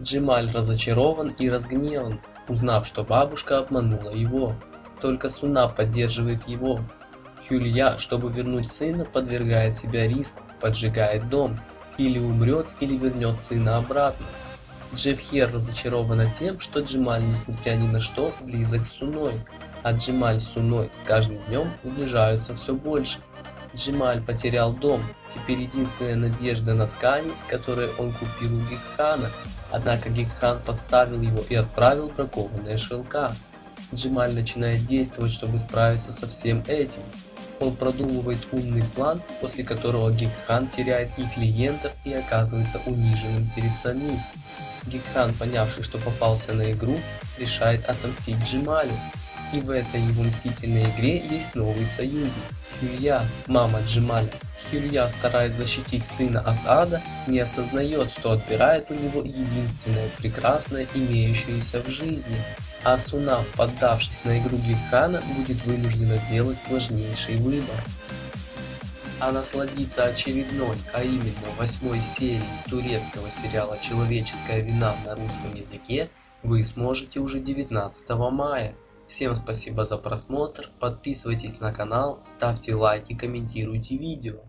Джемаль разочарован и разгневан, узнав, что бабушка обманула его. Только Суна поддерживает его. Хюлья, чтобы вернуть сына, подвергает себя риску, поджигает дом. Или умрет, или вернет сына обратно. Джефхер разочарована тем, что Джемаль, несмотря ни на что, близок с Суной, а Джемаль с Суной с каждым днем приближаются все больше. Джемаль потерял дом, теперь единственная надежда на ткани, которые он купил у Гекхана, однако Гекхан подставил его и отправил бракованные шелка. Джемаль начинает действовать, чтобы справиться со всем этим. Он продумывает умный план, после которого Гекхан теряет и клиентов и оказывается униженным перед самим. Гекхан, понявший, что попался на игру, решает отомстить Джемалю. И в этой его мстительной игре есть новый союзник – Хюлья, мама Джемаля. Хюлья, стараясь защитить сына от ада, не осознает, что отбирает у него единственное прекрасное, имеющееся в жизни. А Суна, поддавшись на игру Гекхана, будет вынуждена сделать сложнейший выбор а насладиться очередной, а именно восьмой серией турецкого сериала «Человеческая вина» на русском языке вы сможете уже 19 мая. Всем спасибо за просмотр, подписывайтесь на канал, ставьте лайки, комментируйте видео.